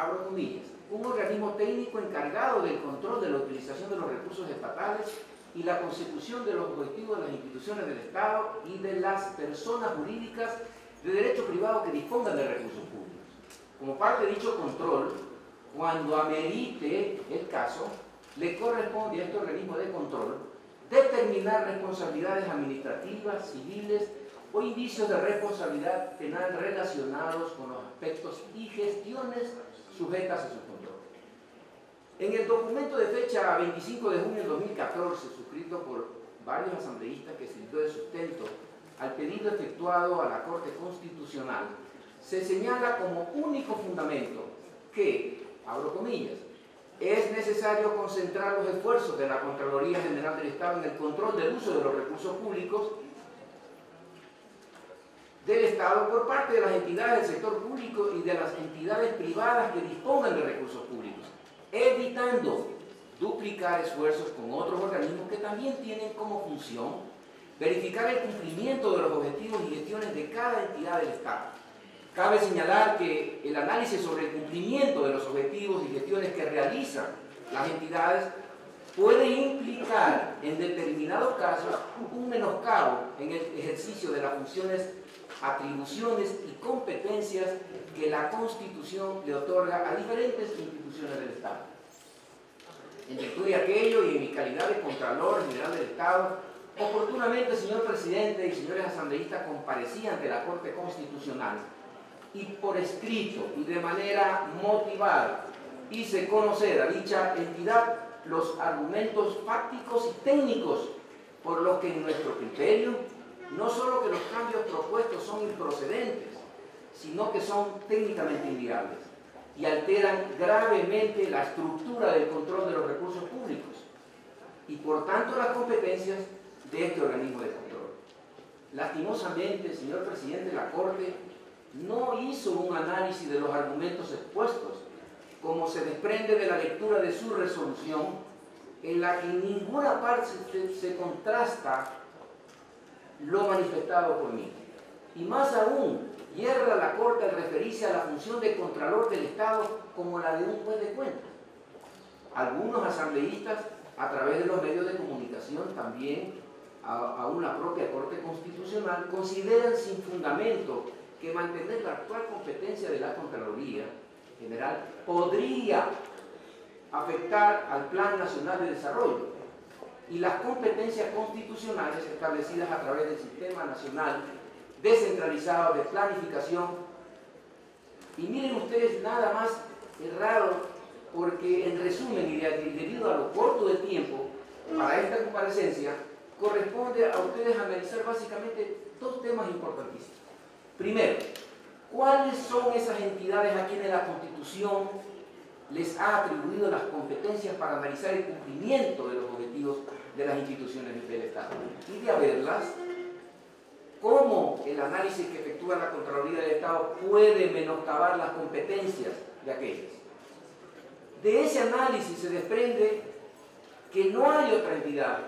abro comillas, un organismo técnico encargado del control de la utilización de los recursos estatales y la consecución de los objetivos de las instituciones del Estado y de las personas jurídicas de derecho privado que dispongan de recursos públicos. Como parte de dicho control, cuando amerite el caso, le corresponde a este organismo de control determinar responsabilidades administrativas, civiles o indicios de responsabilidad penal relacionados con los aspectos y gestiones sujetas a su control. En el documento de fecha 25 de junio de 2014, suscrito por varios asambleístas que sirvió de sustento al pedido efectuado a la Corte Constitucional, se señala como único fundamento que, abro comillas, es necesario concentrar los esfuerzos de la Contraloría General del Estado en el control del uso de los recursos públicos del Estado por parte de las entidades del sector público y de las entidades privadas que dispongan de recursos públicos, evitando duplicar esfuerzos con otros organismos que también tienen como función verificar el cumplimiento de los objetivos y gestiones de cada entidad del Estado. Cabe señalar que el análisis sobre el cumplimiento de los objetivos y gestiones que realizan las entidades implicar en determinados casos un menoscabo en el ejercicio de las funciones, atribuciones y competencias que la Constitución le otorga a diferentes instituciones del Estado. En virtud de aquello y en mi calidad de Contralor General del Estado, Oportunamente, señor presidente y señores asambleístas, comparecí ante la Corte Constitucional y por escrito y de manera motivada hice conocer a dicha entidad los argumentos fácticos y técnicos por los que en nuestro criterio no solo que los cambios propuestos son improcedentes, sino que son técnicamente inviables y alteran gravemente la estructura del control de los recursos públicos y por tanto las competencias de este organismo de control. Lastimosamente, señor presidente, la Corte no hizo un análisis de los argumentos expuestos, como se desprende de la lectura de su resolución, en la que en ninguna parte se, contrasta lo manifestado por mí. Y más aún, hierra la Corte al referirse a la función de Contralor del Estado como la de un juez de cuentas. Algunos asambleístas, a través de los medios de comunicación, también aún la propia Corte Constitucional, consideran sin fundamento que mantener la actual competencia de la Contraloría General podría afectar al Plan Nacional de Desarrollo y las competencias constitucionales establecidas a través del Sistema Nacional Descentralizado de Planificación. Y miren ustedes nada más errado, porque en resumen y debido a lo corto de tiempo para esta comparecencia, corresponde a ustedes analizar básicamente dos temas importantísimos. Primero, ¿cuáles son esas entidades a quienes la Constitución les ha atribuido las competencias para analizar el cumplimiento de los objetivos de las instituciones del Estado? Y de haberlas, ¿cómo el análisis que efectúa la Contraloría del Estado puede menoscabar las competencias de aquellas? De ese análisis se desprende que no hay otra entidad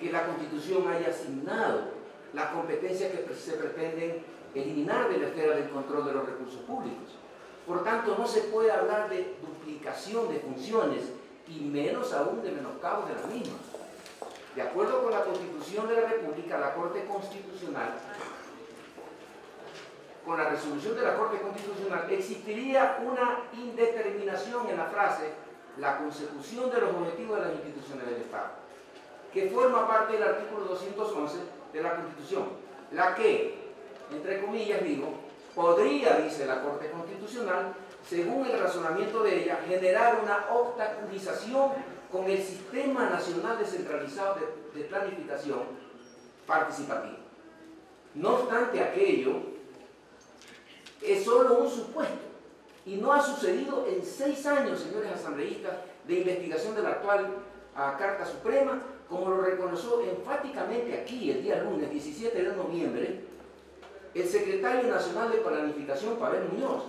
que la Constitución haya asignado las competencias que se pretenden eliminar de la esfera del control de los recursos públicos. Por tanto, no se puede hablar de duplicación de funciones y menos aún de menoscabo de las mismas. De acuerdo con la Constitución de la República, la Corte Constitucional, con la resolución de la Corte Constitucional, existiría una indeterminación en la frase la consecución de los objetivos de las instituciones del Estado que forma parte del artículo 211 de la Constitución, la que, entre comillas digo, podría, dice la Corte Constitucional, según el razonamiento de ella, generar una obstaculización con el Sistema Nacional Descentralizado de, Planificación Participativa. No obstante aquello, es solo un supuesto y no ha sucedido en seis años, señores asambleístas, de investigación de la actual ah, Carta Suprema como lo reconoció enfáticamente aquí el día lunes 17 de noviembre, el secretario nacional de Planificación, Pavel Muñoz,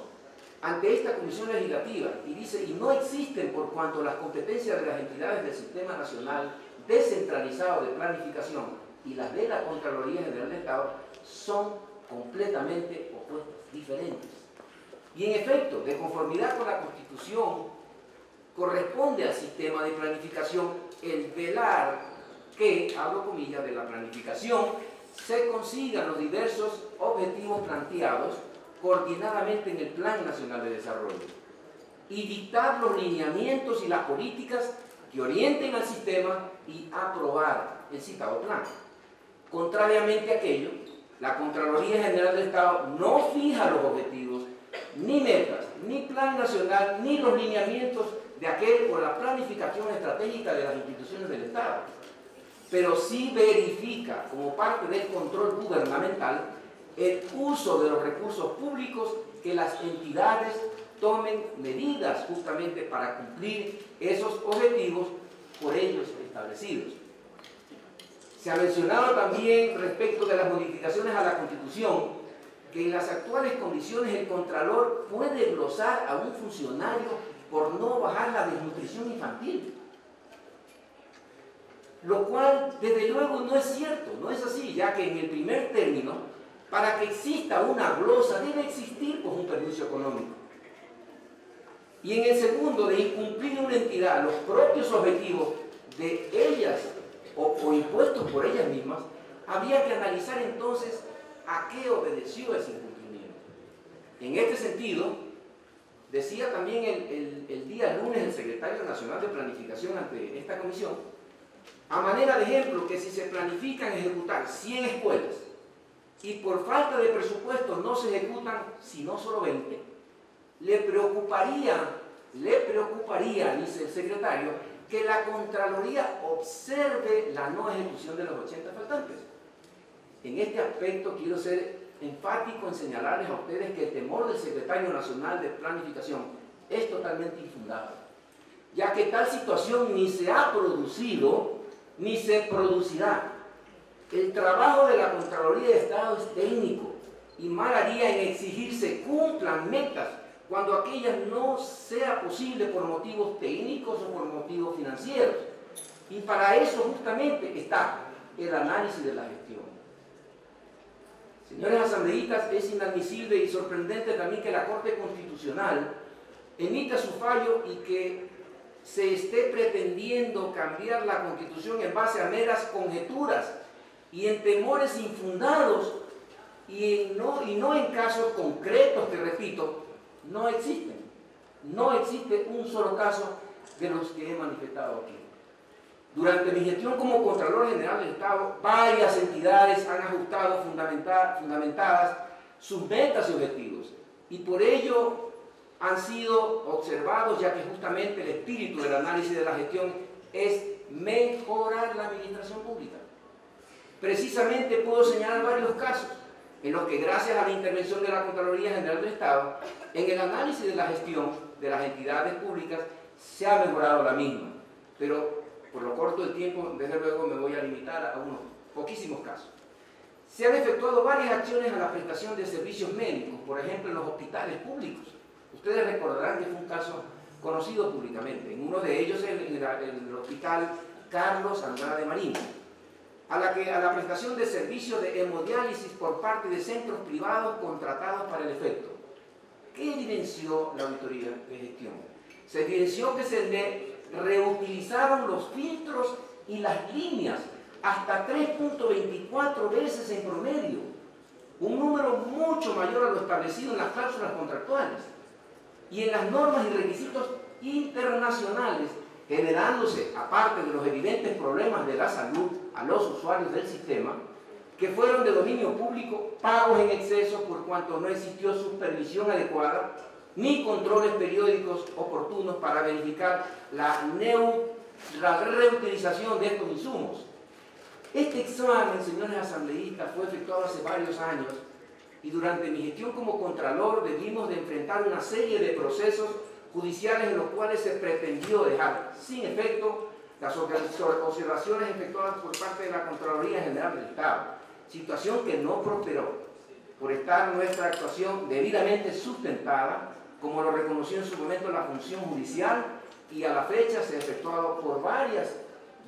ante esta comisión legislativa y dice, y no existen por cuanto las competencias de las entidades del Sistema Nacional descentralizado de Planificación y las de la Contraloría General del Estado son completamente opuestas, diferentes. Y en efecto, de conformidad con la Constitución, corresponde al sistema de planificación el velar que, abro comillas, de la planificación se consigan los diversos objetivos planteados coordinadamente en el Plan Nacional de Desarrollo y dictar los lineamientos y las políticas que orienten al sistema y aprobar el citado plan. Contrariamente a aquello, la Contraloría General del Estado no fija los objetivos, ni metas, ni plan nacional, ni los lineamientos de aquel por la planificación estratégica de las instituciones del Estado, pero sí verifica como parte del control gubernamental el uso de los recursos públicos que las entidades tomen medidas justamente para cumplir esos objetivos por ellos establecidos. Se ha mencionado también respecto de las modificaciones a la Constitución que en las actuales condiciones el Contralor puede glosar a un funcionario por no bajar la desnutrición infantil. Lo cual, desde luego, no es cierto, no es así, ya que en el primer término, para que exista una glosa, debe existir pues, un perjuicio económico. Y en el segundo, de incumplir una entidad los propios objetivos de ellas o, impuestos por ellas mismas, había que analizar entonces a qué obedeció ese incumplimiento. En este sentido, decía también el, el, día lunes el secretario nacional de planificación ante esta comisión, a manera de ejemplo, que si se planifican ejecutar 100 escuelas y por falta de presupuesto no se ejecutan sino solo 20, le preocuparía, le preocuparía, dice el secretario, que la Contraloría observe la no ejecución de los 80 faltantes. En este aspecto quiero ser enfático en señalarles a ustedes que el temor del Secretario Nacional de Planificación es totalmente infundado, ya que tal situación ni se ha producido ni se producirá. El trabajo de la Contraloría de Estado es técnico y mal haría en exigirse cumplan metas cuando aquella no sea posible por motivos técnicos o por motivos financieros. Y para eso justamente está el análisis de la gestión. Señores asambleístas, es inadmisible y sorprendente también que la Corte Constitucional emita su fallo y que se esté pretendiendo cambiar la Constitución en base a meras conjeturas y en temores infundados y no, y no en casos concretos que, repito, no existen. No existe un solo caso de los que he manifestado aquí. Durante mi gestión como Contralor General del Estado, varias entidades han ajustado fundamentadas sus metas y objetivos. Y por ello han sido observados, ya que justamente el espíritu del análisis de la gestión es mejorar la administración pública. Precisamente puedo señalar varios casos en los que gracias a la intervención de la Contraloría General del Estado, en el análisis de la gestión de las entidades públicas se ha mejorado la misma. Pero por lo corto del tiempo, desde luego me voy a limitar a unos poquísimos casos. Se han efectuado varias acciones a la prestación de servicios médicos, por ejemplo en los hospitales públicos. Ustedes recordarán que fue un caso conocido públicamente. En uno de ellos, en el, hospital Carlos Andrade Marín, a la, que, a la prestación de servicios de hemodiálisis por parte de centros privados contratados para el efecto. ¿Qué evidenció la auditoría de gestión? Se evidenció que se reutilizaron los filtros y las líneas hasta 3.24 veces en promedio, un número mucho mayor a lo establecido en las cláusulas contractuales y en las normas y requisitos internacionales generándose, aparte de los evidentes problemas de la salud a los usuarios del sistema, que fueron de dominio público, pagos en exceso por cuanto no existió supervisión adecuada, ni controles periódicos oportunos para verificar la, la reutilización de estos insumos. Este examen, señores asambleístas, fue efectuado hace varios años y durante mi gestión como Contralor debimos de enfrentar una serie de procesos judiciales en los cuales se pretendió dejar sin efecto las observaciones efectuadas por parte de la Contraloría General del Estado, situación que no prosperó por estar nuestra actuación debidamente sustentada, como lo reconoció en su momento la función judicial, y a la fecha se ha efectuado por varias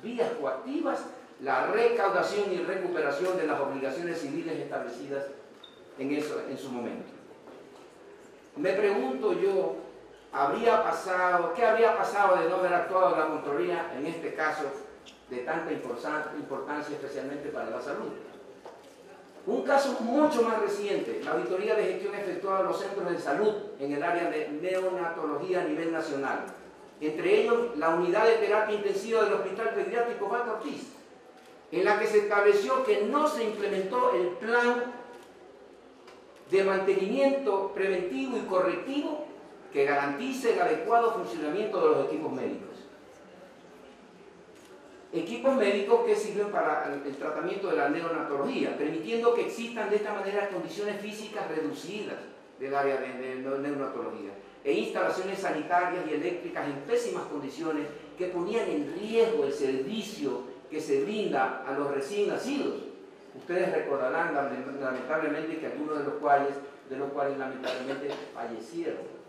vías coactivas la recaudación y recuperación de las obligaciones civiles establecidas en, eso, en su momento. Me pregunto yo, ¿habría pasado, ¿qué habría pasado de no haber actuado la Contraloría en este caso de tanta importancia, especialmente para la salud? Un caso mucho más reciente, la auditoría de gestión efectuada en los centros de salud en el área de neonatología a nivel nacional. Entre ellos, la unidad de terapia intensiva del Hospital Pediátrico Vaca Ortiz, en la que se estableció que no se implementó el plan de mantenimiento preventivo y correctivo que garantice el adecuado funcionamiento de los equipos médicos. Equipos médicos que sirven para el tratamiento de la neonatología, permitiendo que existan de esta manera condiciones físicas reducidas del área de neonatología e instalaciones sanitarias y eléctricas en pésimas condiciones que ponían en riesgo el servicio que se brinda a los recién nacidos. Ustedes recordarán lamentablemente que algunos de los cuales, de los cuales lamentablemente fallecieron.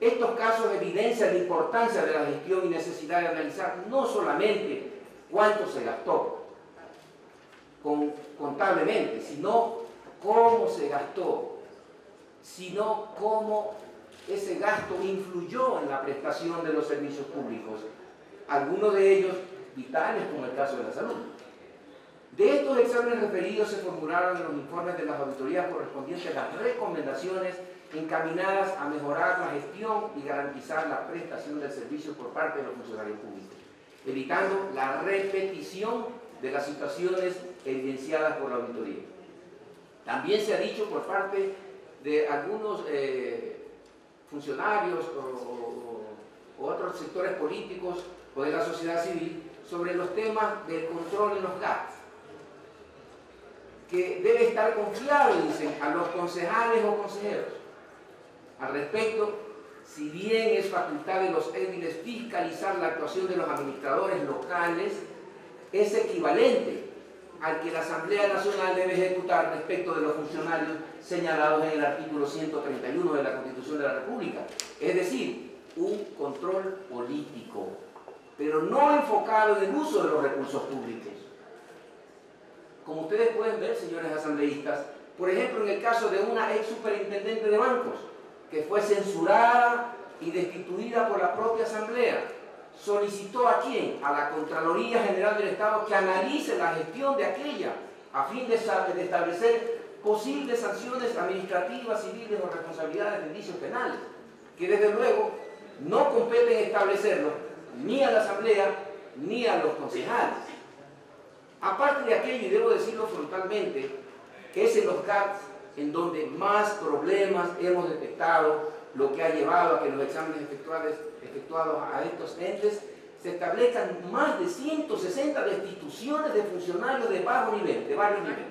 Estos casos evidencian la importancia de la gestión y necesidad de analizar no solamente cuánto se gastó contablemente, sino cómo se gastó, sino cómo ese gasto influyó en la prestación de los servicios públicos, algunos de ellos vitales como el caso de la salud. De estos exámenes referidos se formularon en los informes de las auditorías correspondientes las recomendaciones encaminadas a mejorar la gestión y garantizar la prestación del servicio por parte de los funcionarios públicos, evitando la repetición de las situaciones evidenciadas por la auditoría. También se ha dicho por parte de algunos eh, funcionarios o, o otros sectores políticos o de la sociedad civil sobre los temas del control en los GATS, que debe estar confiado, dicen, a los concejales o consejeros. Al respecto, si bien es facultad de los édiles fiscalizar la actuación de los administradores locales, es equivalente al que la Asamblea Nacional debe ejecutar respecto de los funcionarios señalados en el artículo 131 de la Constitución de la República. Es decir, un control político, pero no enfocado en el uso de los recursos públicos. Como ustedes pueden ver, señores asambleístas, por ejemplo, en el caso de una ex superintendente de bancos, que fue censurada y destituida por la propia Asamblea, solicitó a quién? A la Contraloría General del Estado que analice la gestión de aquella a fin de establecer posibles sanciones administrativas, civiles o responsabilidades de indicios penales, que desde luego no competen establecerlo ni a la Asamblea ni a los concejales. Aparte de aquello, y debo decirlo frontalmente, que es en los GATS en donde más problemas hemos detectado, lo que ha llevado a que los exámenes efectuados, a estos entes se establezcan más de 160 destituciones de funcionarios de bajo nivel, de varios niveles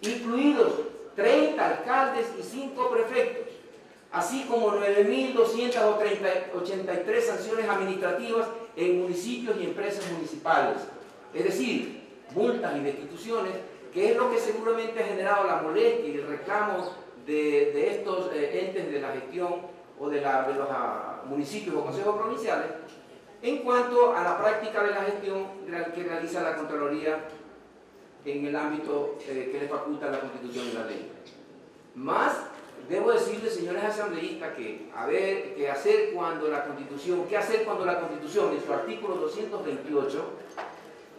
incluidos 30 alcaldes y 5 prefectos, así como 9.283 sanciones administrativas en municipios y empresas municipales. Es decir, multas y destituciones, que es lo que seguramente ha generado la molestia y el reclamo de, estos eh, entes de la gestión o de, la, de los ah, municipios o consejos provinciales en cuanto a la práctica de la gestión que realiza la Contraloría en el ámbito eh, que le faculta la Constitución y la ley. Más, debo decirles, señores asambleístas, que a ver, qué hacer cuando la Constitución, qué hacer cuando la Constitución, en su artículo 228,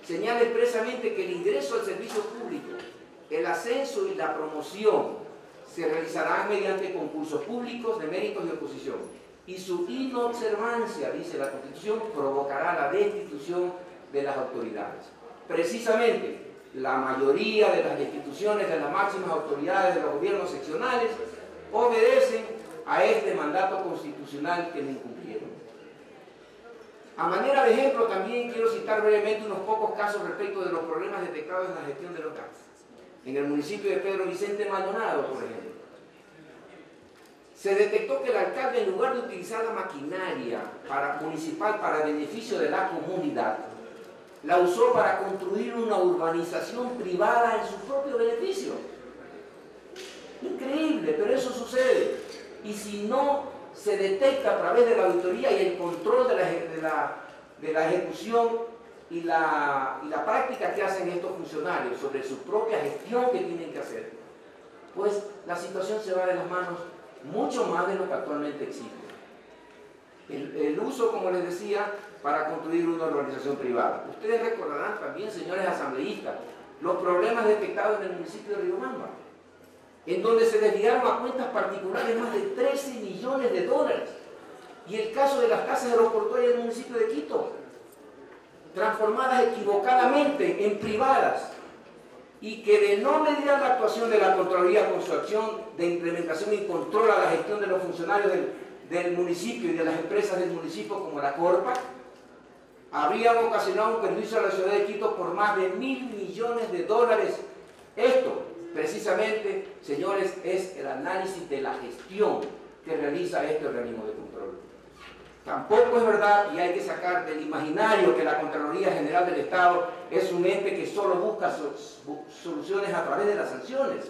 señala expresamente que el ingreso al servicio público, el ascenso y la promoción se realizarán mediante concursos públicos de méritos y oposición. Y su inobservancia, dice la Constitución, provocará la destitución de las autoridades. Precisamente, la mayoría de las instituciones de las máximas autoridades de los gobiernos seccionales obedecen a este mandato constitucional que no incumplieron. A manera de ejemplo, también quiero citar brevemente unos pocos casos respecto de los problemas detectados en la gestión de los GATS. En el municipio de Pedro Vicente Maldonado, por ejemplo, se detectó que el alcalde, en lugar de utilizar la maquinaria para, municipal para beneficio de la comunidad, la usó para construir una urbanización privada en su propio beneficio. Increíble, pero eso sucede. Y si no se detecta a través de la auditoría y el control de la, de la, ejecución y la, y la práctica que hacen estos funcionarios sobre su propia gestión que tienen que hacer, pues la situación se va de las manos mucho más de lo que actualmente existe. El, el, uso, como les decía, para construir una organización privada. Ustedes recordarán también, señores asambleístas, los problemas detectados en el municipio de Riobamba, en donde se desviaron a cuentas particulares más de 13 millones de dólares. Y el caso de las casas aeroportuarias del municipio de Quito, transformadas equivocadamente en privadas, y que de no medir la actuación de la Contraloría con su acción de implementación y control a la gestión de los funcionarios del, del municipio y de las empresas del municipio como la Corpa, habrían ocasionado un perjuicio a la ciudad de Quito por más de mil millones de dólares. Esto, precisamente, señores, es el análisis de la gestión que realiza este organismo de control. Tampoco es verdad y hay que sacar del imaginario que la Contraloría General del Estado es un ente que solo busca soluciones a través de las sanciones.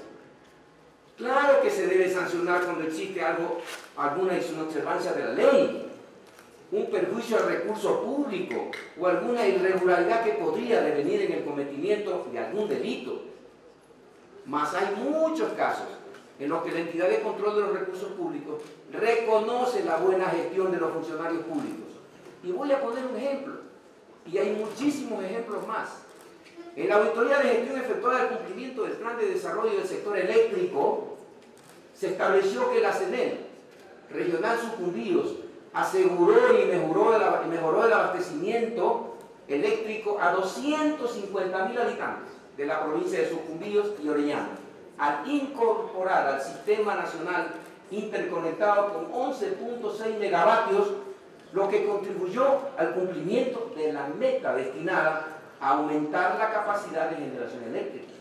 Claro que se debe sancionar cuando existe algo, alguna inobservancia de la ley, un perjuicio al recurso público o alguna irregularidad que podría devenir en el cometimiento de algún delito. Mas hay muchos casos en los que la entidad de control de los recursos públicos reconoce la buena gestión de los funcionarios públicos. Y voy a poner un ejemplo, y hay muchísimos ejemplos más. En la auditoría de gestión efectuada del cumplimiento del plan de desarrollo del sector eléctrico, se estableció que la CENEL, regional Sucumbíos, aseguró y mejoró el, mejoró el abastecimiento eléctrico a 250 mil habitantes de la provincia de Sucumbíos y Orellana, al incorporar al sistema nacional interconectado con 11.6 megavatios, lo que contribuyó al cumplimiento de la meta destinada a aumentar la capacidad de generación eléctrica.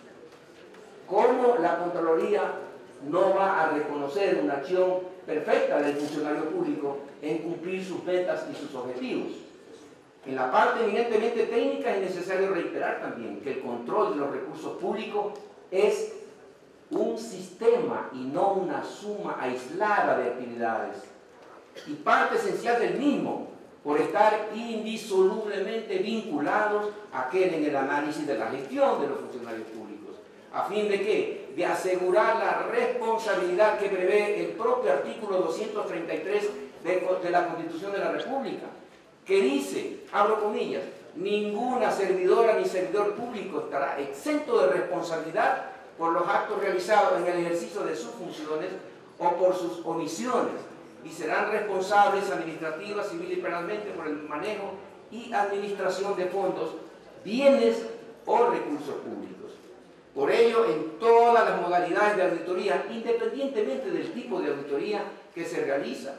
¿Cómo la Contraloría no va a reconocer una acción perfecta del funcionario público en cumplir sus metas y sus objetivos? En la parte eminentemente técnica es necesario reiterar también que el control de los recursos públicos es un sistema y no una suma aislada de actividades. Y parte esencial del mismo, por estar indisolublemente vinculados a aquel en el análisis de la gestión de los funcionarios públicos. ¿A fin de qué? De asegurar la responsabilidad que prevé el propio artículo 233 de, de la Constitución de la República, que dice, abro comillas, ninguna servidora ni servidor público estará exento de responsabilidad por los actos realizados en el ejercicio de sus funciones o por sus omisiones y serán responsables administrativa, civil y penalmente por el manejo y administración de fondos, bienes o recursos públicos. Por ello, en todas las modalidades de auditoría, independientemente del tipo de auditoría que se realiza,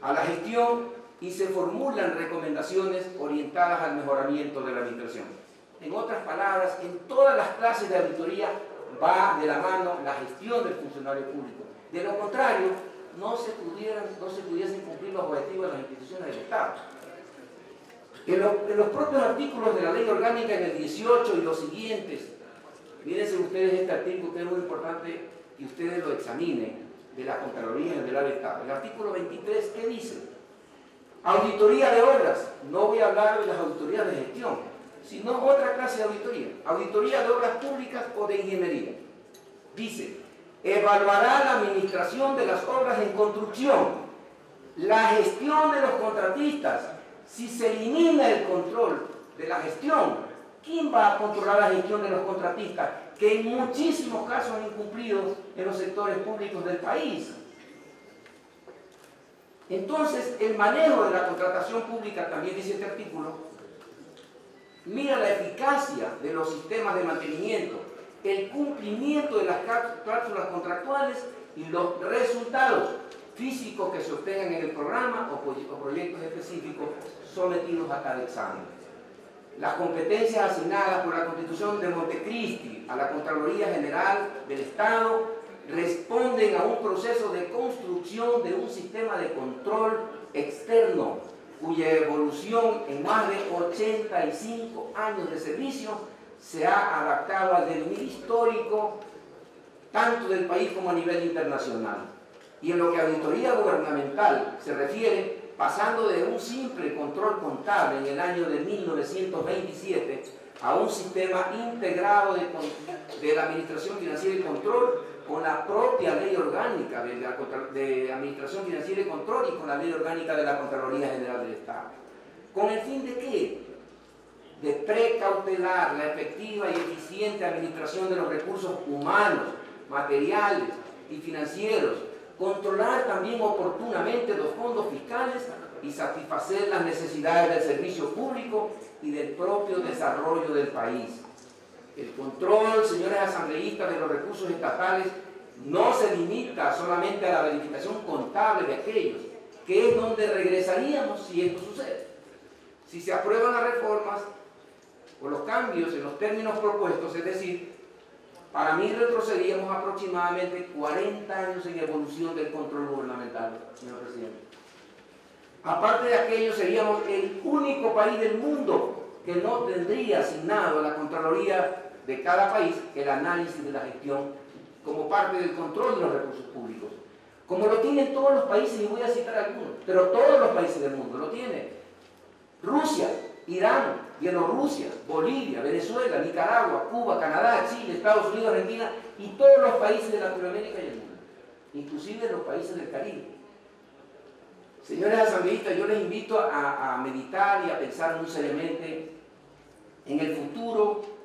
a la gestión y se formulan recomendaciones orientadas al mejoramiento de la administración. En otras palabras, en todas las clases de auditoría va de la mano la gestión del funcionario público. De lo contrario, no se, pudieran, no se pudiesen cumplir los objetivos de las instituciones del Estado. En, los propios artículos de la ley orgánica en el 18 y los siguientes, mírense ustedes este artículo que es muy importante y ustedes lo examinen de la Contraloría General del Estado. El artículo 23, ¿qué dice? Auditoría de obras. No voy a hablar de las auditorías de gestión, sino otra clase de auditoría, auditoría de obras públicas o de ingeniería. Dice, evaluará la administración de las obras en construcción, la gestión de los contratistas. Si se elimina el control de la gestión, ¿quién va a controlar la gestión de los contratistas? Que en muchísimos casos han incumplido en los sectores públicos del país. Entonces, el manejo de la contratación pública, también dice este artículo, mira la eficacia de los sistemas de mantenimiento, el cumplimiento de las cláusulas contractuales y los resultados físicos que se obtengan en el programa o, proyectos específicos sometidos a cada examen. Las competencias asignadas por la Constitución de Montecristi a la Contraloría General del Estado responden a un proceso de construcción de un sistema de control externo cuya evolución en más de 85 años de servicio se ha adaptado al devenir histórico tanto del país como a nivel internacional. Y en lo que a auditoría gubernamental se refiere, pasando de un simple control contable en el año de 1927 a un sistema integrado de, de la administración financiera y control con la propia ley orgánica de, Administración Financiera y Control y con la ley orgánica de la Contraloría General del Estado. ¿Con el fin de qué? De precautelar la efectiva y eficiente administración de los recursos humanos, materiales y financieros, controlar también oportunamente los fondos fiscales y satisfacer las necesidades del servicio público y del propio desarrollo del país. El control, señores asambleístas, de los recursos estatales no se limita solamente a la verificación contable de aquellos, que es donde regresaríamos si esto sucede. Si se aprueban las reformas o los cambios en los términos propuestos, es decir, para mí retrocederíamos aproximadamente 40 años en evolución del control gubernamental, señor presidente. Aparte de aquello, seríamos el único país del mundo que no tendría asignado a la Contraloría de cada país el análisis de la gestión como parte del control de los recursos públicos. Como lo tienen todos los países, y voy a citar algunos, pero todos los países del mundo lo tienen. Rusia, Irán, Bielorrusia, Bolivia, Venezuela, Nicaragua, Cuba, Canadá, Chile, Estados Unidos, Argentina y todos los países de Latinoamérica y el mundo, inclusive los países del Caribe. Señores asambleístas, yo les invito a, a meditar y a pensar muy seriamente en el futuro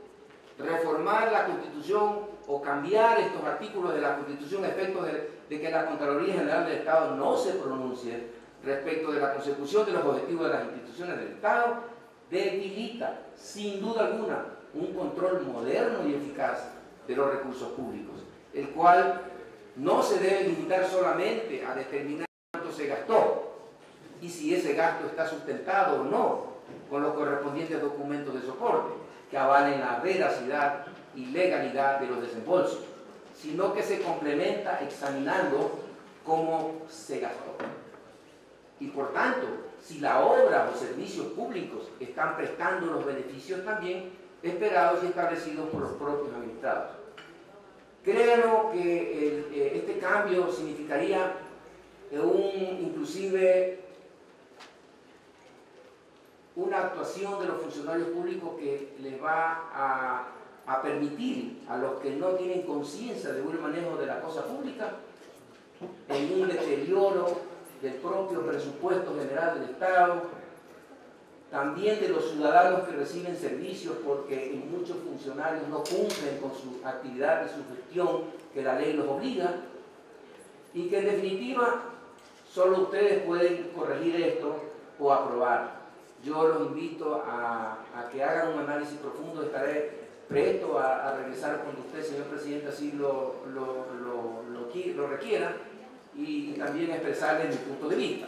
reformar la Constitución o cambiar estos artículos de la Constitución a efecto de, que la Contraloría General del Estado no se pronuncie respecto de la consecución de los objetivos de las instituciones del Estado, debilita, sin duda alguna, un control moderno y eficaz de los recursos públicos, el cual no se debe limitar solamente a determinar cuánto se gastó y si ese gasto está sustentado o no con los correspondientes documentos de soporte, que avalen la veracidad y legalidad de los desembolsos, sino que se complementa examinando cómo se gastó. Y por tanto, si la obra o servicios públicos están prestando los beneficios también esperados y establecidos por los propios administrados. Creo que eh, este cambio significaría un, inclusive una actuación de los funcionarios públicos que les va a, permitir a los que no tienen conciencia de buen manejo de la cosa pública en un deterioro del propio presupuesto general del Estado, también de los ciudadanos que reciben servicios porque muchos funcionarios no cumplen con su actividad y su gestión que la ley los obliga, y que en definitiva solo ustedes pueden corregir esto o aprobar yo los invito a, que hagan un análisis profundo, estaré presto a, regresar cuando usted, señor presidente, así lo, requiera y, también expresarle mi punto de vista.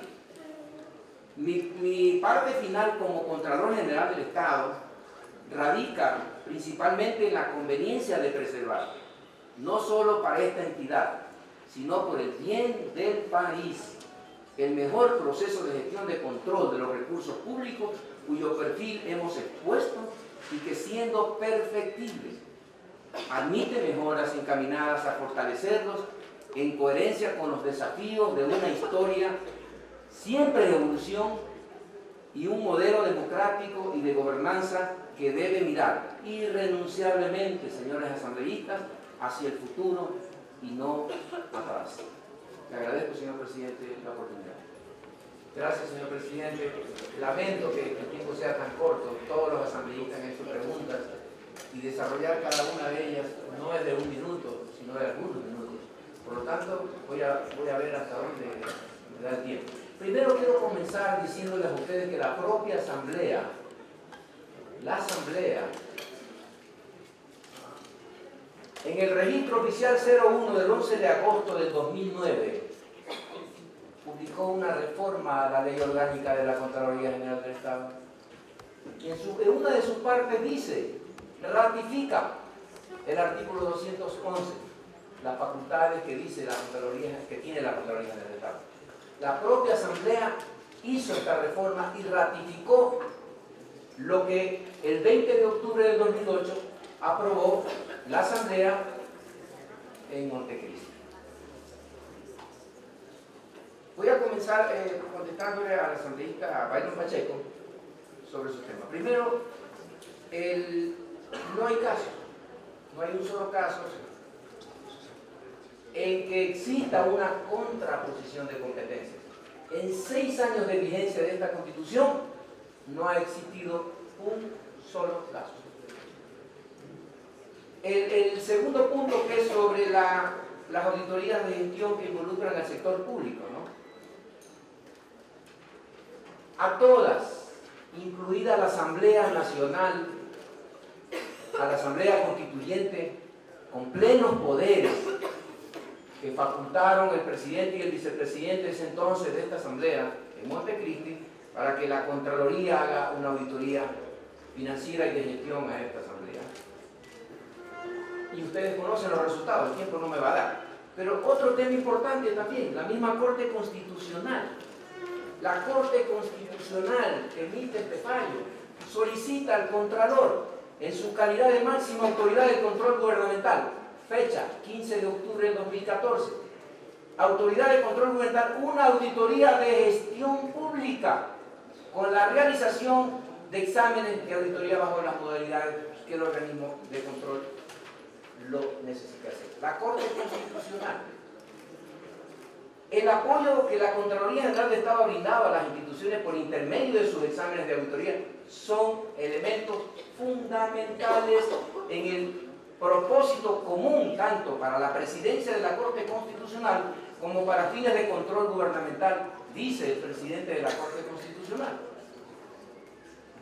Mi, mi parte final como Contralor General del Estado radica principalmente en la conveniencia de preservar, no solo para esta entidad, sino por el bien del país el mejor proceso de gestión de control de los recursos públicos cuyo perfil hemos expuesto y que siendo perfectible admite mejoras encaminadas a fortalecerlos en coherencia con los desafíos de una historia siempre en evolución y un modelo democrático y de gobernanza que debe mirar irrenunciablemente, señores asambleístas, hacia el futuro y no atrás. Le agradezco, señor presidente, la oportunidad. Gracias, señor presidente. Lamento que el tiempo sea tan corto. Todos los asambleístas han hecho preguntas y desarrollar cada una de ellas no es de un minuto, sino de algunos minutos. Por lo tanto, voy a, voy a ver hasta dónde me da el tiempo. Primero quiero comenzar diciéndoles a ustedes que la propia asamblea, la asamblea, en el registro oficial 01 del 11 de agosto del 2009, publicó una reforma a la ley orgánica de la Contraloría General del Estado. Y en, una de sus partes dice, ratifica el artículo 211, las facultades que dice la Contraloría, que tiene la Contraloría General del Estado. La propia Asamblea hizo esta reforma y ratificó lo que el 20 de octubre del 2008 aprobó la Asamblea en Montecristo. Voy a comenzar eh, contestándole al asambleísta Byron Pacheco sobre su tema. Primero, no hay caso, no hay un solo caso en que exista una contraposición de competencias. En seis años de vigencia de esta constitución no ha existido un solo caso. El, segundo punto que es sobre las auditorías de gestión que involucran al sector público. ¿no? A todas, incluida la Asamblea Nacional, a la Asamblea Constituyente, con plenos poderes que facultaron el presidente y el vicepresidente ese entonces de esta asamblea en Montecristi para que la Contraloría haga una auditoría financiera y de gestión a esta asamblea. Y ustedes conocen los resultados, el tiempo no me va a dar. Pero otro tema importante también, la misma Corte Constitucional. La Corte Constitucional emite este fallo, solicita al Contralor, en su calidad de máxima autoridad de control gubernamental, fecha 15 de octubre de 2014. Autoridad de Control Gubernamental, una auditoría de gestión pública con la realización de exámenes de auditoría bajo las modalidades que el organismo de control lo necesita hacer. La Corte Constitucional. El apoyo que la Contraloría General de Estado ha brindado a las instituciones por intermedio de sus exámenes de auditoría son elementos fundamentales en el propósito común tanto para la presidencia de la Corte Constitucional como para fines de control gubernamental, dice el presidente de la Corte Constitucional.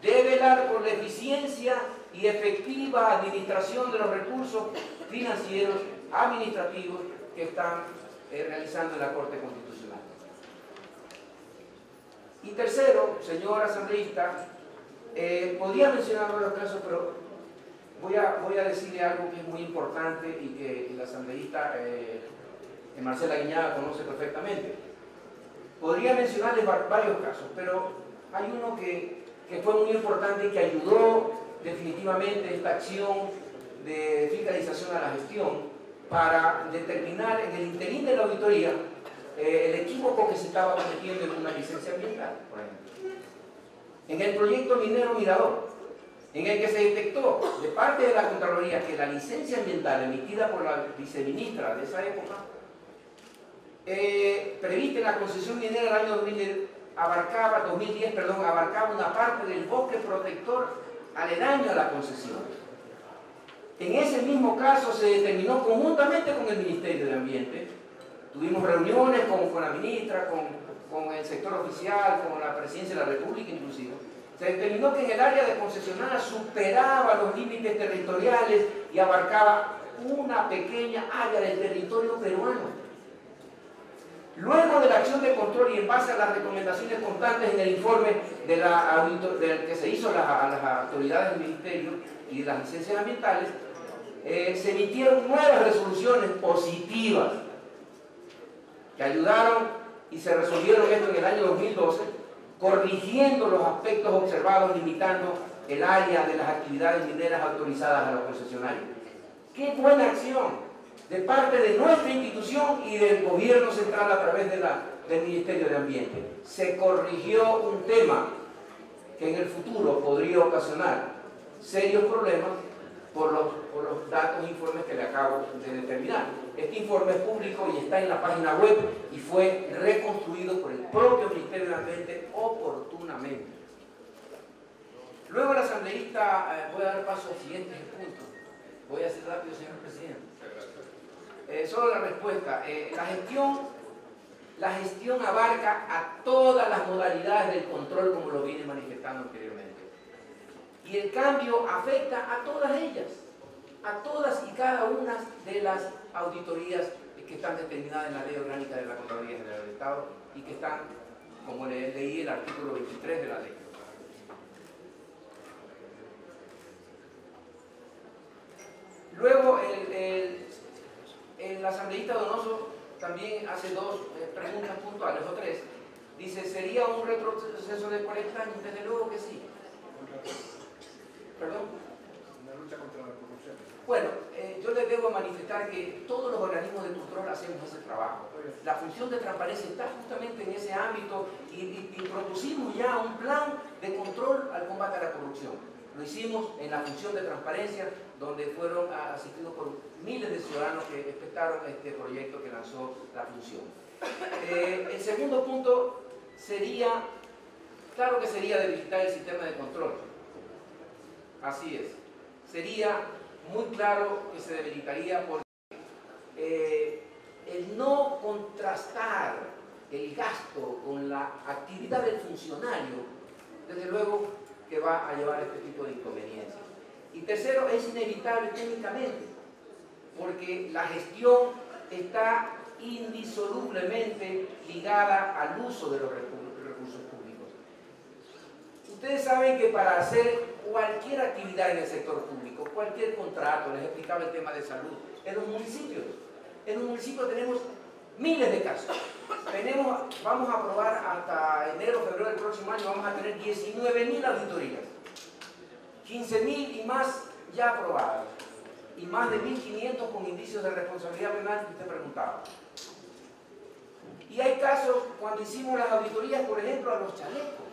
Debe dar por la eficiencia y efectiva administración de los recursos financieros, administrativos que están eh, realizando en la Corte Constitucional. Y tercero, señor asambleísta, eh, podría mencionar varios casos, pero voy a, voy a decirle algo que es muy importante y que el asambleísta eh, Marcela Guiñada conoce perfectamente. Podría mencionarles varios casos, pero hay uno que, que fue muy importante y que ayudó definitivamente esta acción de fiscalización a la gestión para determinar en el interín de la auditoría eh, el equívoco que se estaba cometiendo en una licencia ambiental, por ejemplo. En el proyecto minero Mirador, en el que se detectó de parte de la Contraloría que la licencia ambiental emitida por la viceministra de esa época, eh, prevista en la concesión minera del año 2010, abarcaba, 2010, perdón, abarcaba una parte del bosque protector aledaño a la concesión. En ese mismo caso se determinó conjuntamente con el Ministerio de Ambiente, tuvimos reuniones con, con la ministra, con, con el sector oficial, con la presidencia de la República inclusive, se determinó que en el área de concesionada superaba los límites territoriales y abarcaba una pequeña área del territorio peruano. Luego de la acción de control y en base a las recomendaciones constantes en el informe de la, que se hizo a las, autoridades del Ministerio y de las licencias ambientales, eh, se emitieron nuevas resoluciones positivas que ayudaron y se resolvieron esto en el año 2012 corrigiendo los aspectos observados, limitando el área de las actividades mineras autorizadas a los concesionarios. ¡Qué buena acción! De parte de nuestra institución y del gobierno central a través del Ministerio de Ambiente. Se corrigió un tema que en el futuro podría ocasionar serios problemas por los, datos e informes que le acabo de determinar. Este informe es público y está en la página web y fue reconstruido por el propio Ministerio de Ambiente oportunamente. Luego el asambleísta, eh, voy a dar paso al siguiente punto. Voy a hacer rápido, señor presidente. Eh, solo la respuesta. Eh, la gestión la gestión abarca a todas las modalidades del control como lo vine manifestando anteriormente. Y el cambio afecta a todas ellas, a todas y cada una de las auditorías que están determinadas en la Ley Orgánica de la Contraloría General del Estado y que están, como le leí, el artículo 23 de la ley. Luego, el, Donoso también hace dos eh, preguntas puntuales, o tres. Dice, ¿sería un retroceso de 40 años? Desde luego que sí. ¿Perdón? Lucha contra la corrupción. Bueno, eh, yo les debo manifestar que todos los organismos de control hacemos ese trabajo. La función de transparencia está justamente en ese ámbito y, y, propusimos ya un plan de control al combate a la corrupción. Lo hicimos en la función de transparencia, donde fueron asistidos por miles de ciudadanos que espectaron este proyecto que lanzó la función. Eh, el segundo punto sería, claro que sería debilitar el sistema de control. Así es. Sería muy claro que se debilitaría porque eh, el no contrastar el gasto con la actividad del funcionario, desde luego que va a llevar este tipo de inconveniencias. Y tercero, es inevitable técnicamente, porque la gestión está indisolublemente ligada al uso de los recursos públicos. Ustedes saben que para hacer cualquier actividad en el sector público, cualquier contrato, les explicaba el tema de salud, en los municipios, en un municipio tenemos miles de casos. Tenemos, vamos a aprobar hasta enero, febrero del próximo año, vamos a tener 19.000 auditorías. 15.000 y más ya aprobadas. Y más de 1.500 con indicios de responsabilidad penal que usted preguntaba. Y hay casos cuando hicimos las auditorías, por ejemplo, a los chalecos,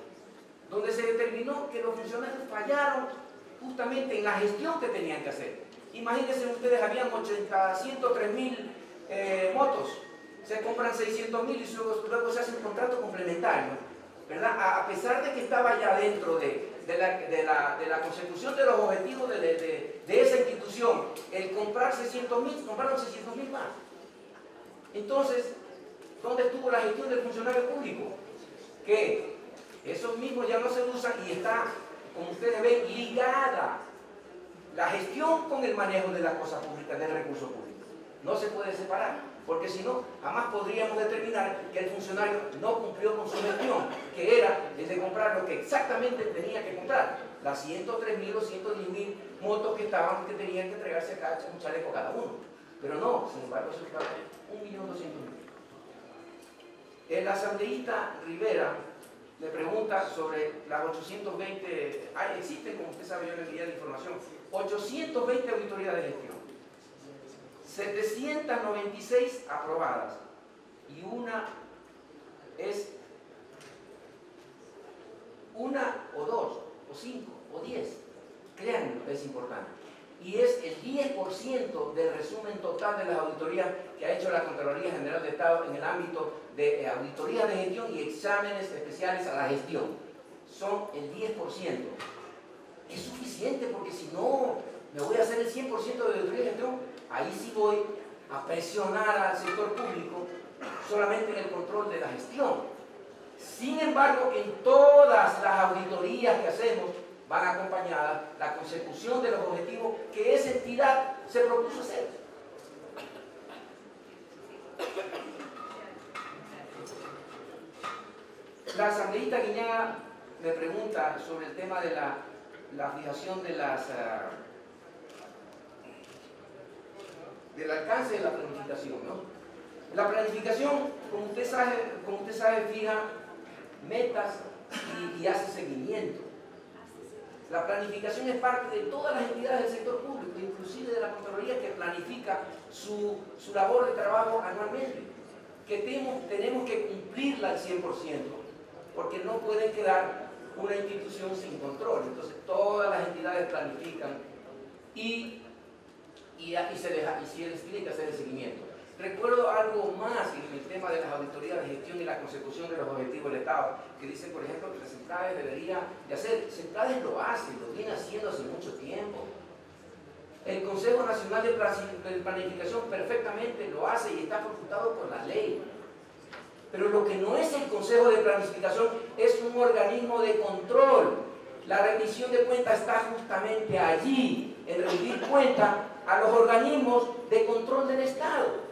donde se determinó que los funcionarios fallaron justamente en la gestión que tenían que hacer. Imagínense ustedes, habían 80, 103 mil eh, motos, se compran 600 mil y luego, se hace un contrato complementario, ¿verdad? A, pesar de que estaba ya dentro de, la, consecución de los objetivos de, esa institución, el comprar 600 mil, compraron 600 mil más. Entonces, ¿dónde estuvo la gestión del funcionario público? Que esos mismos ya no se usan y está, como ustedes ven, ligada la gestión con el manejo de las cosas públicas, del recurso público. No se puede separar, porque si no, jamás podríamos determinar que el funcionario no cumplió con su gestión, que era el de comprar lo que exactamente tenía que comprar, las 103.000 o 110.000 motos que estaban, que tenían que entregarse cada un chaleco cada uno. Pero no, sin embargo, se pagó 1.200.000. El asambleísta Rivera le pregunta sobre las 820, hay, existen, como usted sabe, yo le envié la información, 820 auditorías de gestión. 796 aprobadas y una es una o dos o cinco o diez. Créanme, es importante. Y es el 10% del resumen total de las auditorías que ha hecho la Contraloría General de Estado en el ámbito de eh, auditoría de gestión y exámenes especiales a la gestión. Son el 10%. Es suficiente porque si no, me voy a hacer el 100% de auditoría de gestión, ahí sí voy a presionar al sector público solamente en el control de la gestión. Sin embargo, en todas las auditorías que hacemos van acompañadas la consecución de los objetivos que esa entidad se propuso hacer. La asambleísta Guiñaga me pregunta sobre el tema de la, fijación de las... Ah, del alcance de la planificación. ¿no? La planificación, como usted sabe, como usted sabe fija metas y, hace seguimiento. La planificación es parte de todas las entidades del sector público, inclusive de la Contraloría que planifica su, labor de trabajo anualmente, que tenemos, tenemos que cumplirla al 100%, porque no puede quedar una institución sin control. Entonces todas las entidades planifican y y, se deja, y se tiene que hacer el seguimiento. Recuerdo algo más en el tema de las auditorías de gestión y la consecución de los objetivos del Estado, que dice, por ejemplo, que las centrales deberían de hacer, centrales lo hacen, lo viene haciendo hace mucho tiempo. El Consejo Nacional de Planificación perfectamente lo hace y está facultado por la ley. Pero lo que no es el Consejo de Planificación es un organismo de control. La rendición de cuentas está justamente allí, en rendir cuenta a los organismos de control del Estado.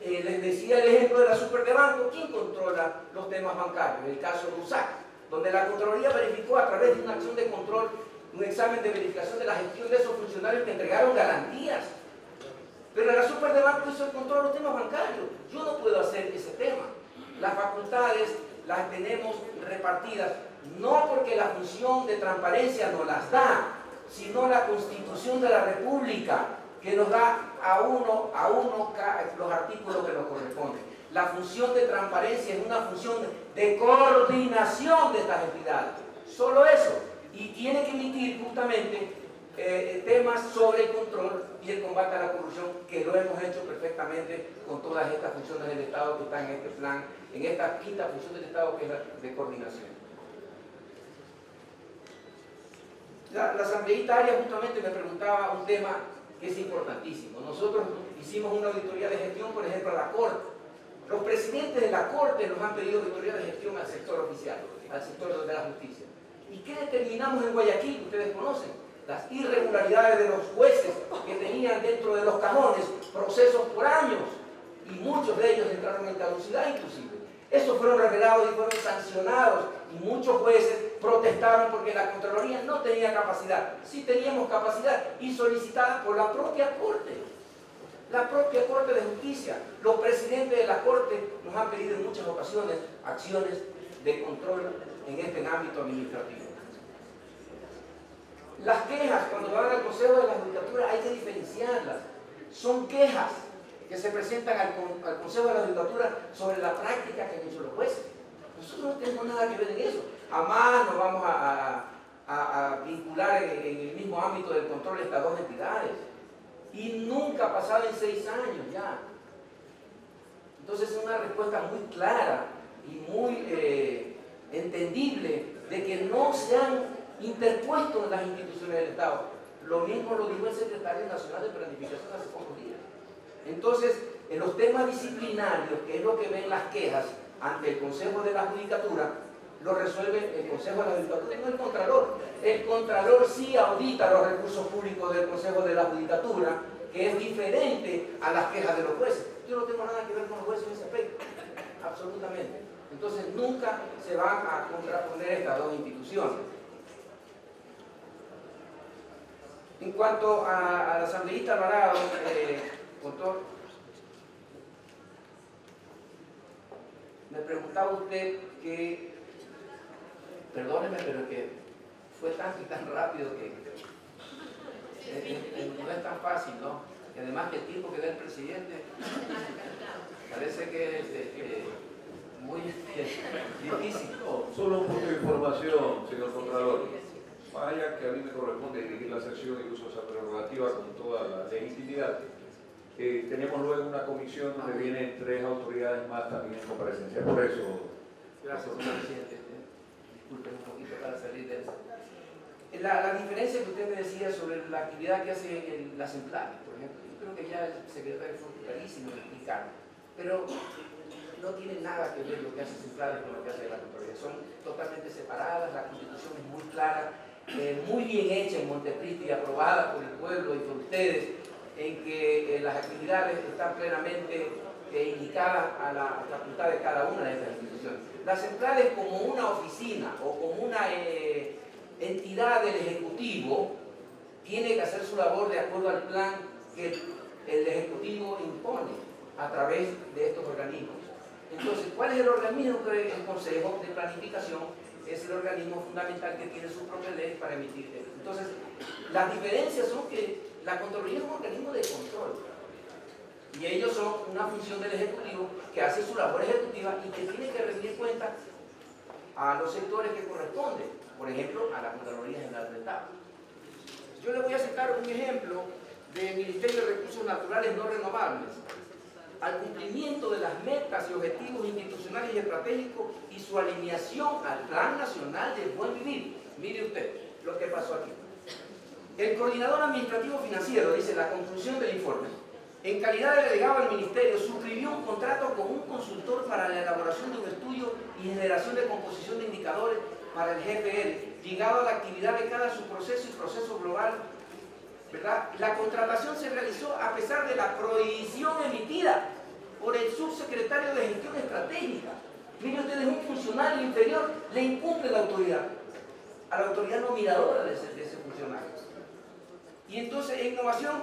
Eh, les decía el ejemplo de la super de banco, ¿quién controla los temas bancarios? El caso RUSAC, donde la Contraloría verificó a través de una acción de control, un examen de verificación de la gestión de esos funcionarios que entregaron garantías. Pero la super de banco hizo el control de los temas bancarios. Yo no puedo hacer ese tema. Las facultades las tenemos repartidas, no porque la función de transparencia no las da, sino la Constitución de la República que nos da a uno, a uno los artículos que nos corresponden. La función de transparencia es una función de coordinación de estas entidades. Solo eso. y tiene que emitir justamente eh, temas sobre el control y el combate a la corrupción, que lo hemos hecho perfectamente con todas estas funciones del Estado que están en este plan, en esta quinta función del Estado que es la de coordinación. La, la asambleísta justamente me preguntaba un tema que es importantísimo. Nosotros hicimos una auditoría de gestión, por ejemplo, a la Corte. Los presidentes de la Corte nos han pedido auditoría de gestión al sector oficial, al sector de la justicia. ¿Y qué determinamos en Guayaquil? Ustedes conocen las irregularidades de los jueces que tenían dentro de los cajones procesos por años y muchos de ellos entraron en caducidad inclusive. Esos fueron revelados y fueron sancionados muchos jueces protestaron porque la Contraloría no tenía capacidad. Sí teníamos capacidad y solicitada por la propia Corte. La propia Corte de Justicia. Los presidentes de la Corte nos han pedido en muchas ocasiones acciones de control en este ámbito administrativo. Las quejas, cuando van al Consejo de la Judicatura, hay que diferenciarlas. Son quejas que se presentan al, Consejo de la Judicatura sobre la práctica que han hecho los jueces. Nosotros no tenemos nada que ver en eso. Jamás nos vamos a, vincular en, el mismo ámbito del control de estas dos entidades. Y nunca ha pasado en seis años ya. Entonces es una respuesta muy clara y muy eh, entendible de que no se han interpuesto en las instituciones del Estado. Lo mismo lo dijo el secretario nacional de planificación hace pocos días. Entonces, en los temas disciplinarios, que es lo que ven las quejas ante el Consejo de la Judicatura, lo resuelve el Consejo de la Judicatura, no el Contralor. El Contralor sí audita los recursos públicos del Consejo de la Judicatura, que es diferente a las quejas de los jueces. Yo no tengo nada que ver con los jueces en ese aspecto, absolutamente. Entonces nunca se van a contraponer estas dos instituciones. En cuanto a, al asambleísta Alvarado, eh, me preguntaba usted que, perdóneme, pero que fue tan y tan rápido que no es tan fácil, ¿no? Y además que el tiempo que da el presidente parece que es muy difícil. solo un punto de información, señor Contralor. Vaya que a mí me corresponde dirigir la sección y uso esa prerrogativa con toda la legitimidad. Eh, tenemos luego una comisión donde vienen tres autoridades más también en comparecencia. Por eso. Gracias, señor presidente. Disculpen un poquito para salir de eso. La, la, diferencia que usted me decía sobre la actividad que hace el, la Central, por ejemplo, yo creo que ya el secretario fue clarísimo en explicar, pero no tiene nada que ver lo que hace Central con lo que hace la Contraloría. Son totalmente separadas, la constitución es muy clara eh, muy bien hecha en Montecristi y aprobada por el pueblo y por ustedes, en que eh, las actividades están plenamente eh, indicadas a la facultad de cada una de estas instituciones. Las centrales como una oficina o como una entidad del Ejecutivo tiene que hacer su labor de acuerdo al plan que el Ejecutivo impone a través de estos organismos. Entonces, ¿cuál es el organismo que el Consejo de Planificación es el organismo fundamental que tiene su propia ley para emitir. Entonces, las diferencias son que la Contraloría es un organismo de control y ellos son una función del Ejecutivo que hace su labor ejecutiva y que tiene que rendir cuenta a los sectores que corresponden, por ejemplo, a la Contraloría General del Estado. Yo le voy a citar un ejemplo del Ministerio de Recursos Naturales No Renovables, al cumplimiento de las metas y objetivos institucionales y estratégicos y su alineación al Plan Nacional del Buen Vivir. Mire usted lo que pasó aquí. El coordinador administrativo financiero, dice la conclusión del informe, en calidad de delegado al Ministerio, suscribió un contrato con un consultor para la elaboración de un estudio y generación de composición de indicadores para el GPL, ligado a la actividad de cada subproceso y proceso global la contratación se realizó a pesar de la prohibición emitida por el subsecretario de Gestión Estratégica. Miren ustedes, un funcionario inferior le incumple la autoridad, a la autoridad nominadora de ese, funcionario. Y entonces, en innovación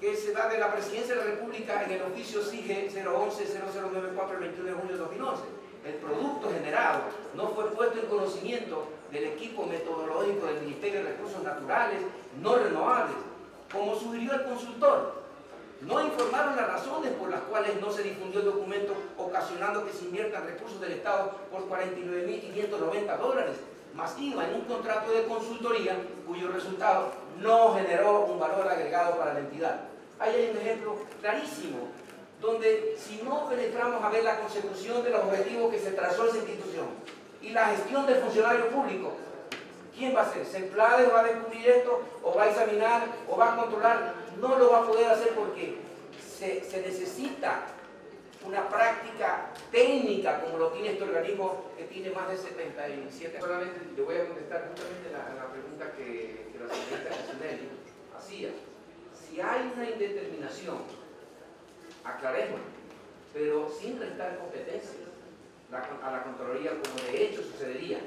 que se da de la Presidencia de la República en el oficio SIGE 011-0094 el 21 de junio de 2011, el producto generado no fue puesto en conocimiento del equipo metodológico del Ministerio de Recursos Naturales no renovables como sugirió el consultor. No informaron las razones por las cuales no se difundió el documento, ocasionando que se inviertan recursos del Estado por 49.590 dólares. masiva en un contrato de consultoría cuyo resultado no generó un valor agregado para la entidad. Ahí hay un ejemplo clarísimo, donde si no penetramos a ver la consecución de los objetivos que se trazó esa institución y la gestión del funcionario público, ¿quién va a hacer? ¿Semplades va a descubrir esto? ¿O va a examinar? ¿O va a controlar? No lo va a poder hacer porque se, necesita una práctica técnica como lo tiene este organismo que tiene más de 77. Solamente le voy a contestar justamente la pregunta que, Casinelli hacía. Si hay una indeterminación, aclaremos, pero sin restar competencias a la Contraloría como de hecho sucedería.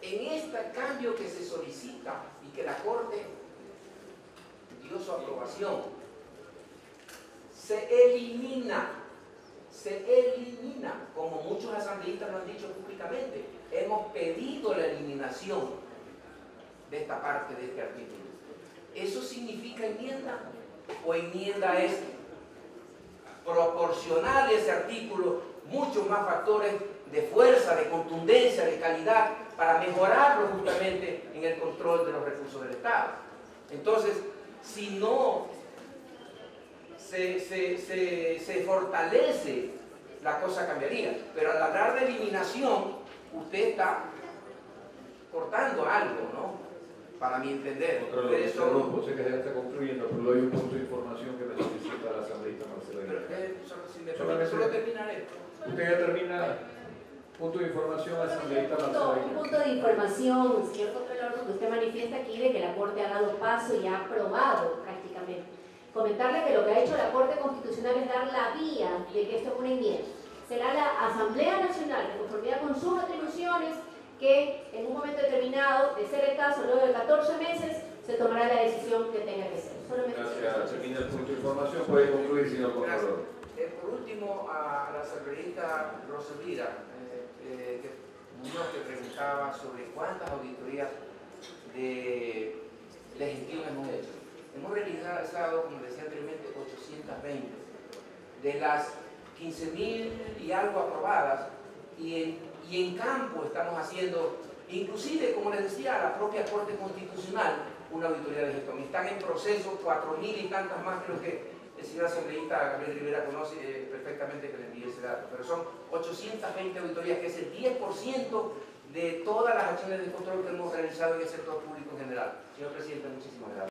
En este cambio que se solicita y que la Corte dio su aprobación, se elimina, se elimina, como muchos asambleístas lo han dicho públicamente, hemos pedido la eliminación de esta parte de este artículo. ¿Eso significa enmienda? ¿O enmienda es proporcionar ese artículo muchos más factores de fuerza, de contundencia, de calidad, para mejorarlo justamente en el control de los recursos del Estado? Entonces, si no se- se- se fortalece, la cosa cambiaría. Pero al hablar de eliminación, usted está cortando algo, ¿no? Para mi entender. Otra lo Ustedes son- interrumpo, sé que ya está concluyendo, pero le doy un punto de información que me solicita la asambleísta Marcela Pero, Aguilar. solo, solo terminaré. Usted ya termina. Punto de información, asambleísta Marcela punto, un Aguilar. punto de información, señor Contralor, porque usted manifiesta aquí de que la Corte ha dado paso y ha aprobado prácticamente. Comentarle que lo que ha hecho la Corte Constitucional es dar la vía de que esto es una enmienda. Será la Asamblea Nacional, de conformidad con sus atribuciones, que en un momento determinado, de ser el caso, luego de 14 meses, se tomará la decisión que tenga que ser. Solamente. Gracias. Termina el punto de información. Puede concluir, señor Contralor. Eh, por último, a, la asambleísta Roselvira, eh, eh, que, que preguntaba sobre cuántas auditorías de, gestión hemos hecho. Hemos realizado, como decía anteriormente, 820. De las 15.000 y algo aprobadas, y en, y en campo estamos haciendo, inclusive, como les decía, a la propia Corte Constitucional, una auditoría de gestión. Están en proceso 4.000 y tantas más, creo que el señor asambleísta Gabriel Rivera conoce eh, perfectamente que le envíe ese dato, pero son 820 auditorías, que es el 10% de todas las acciones de control que hemos realizado en el sector público en general. Señor presidente, muchísimas gracias.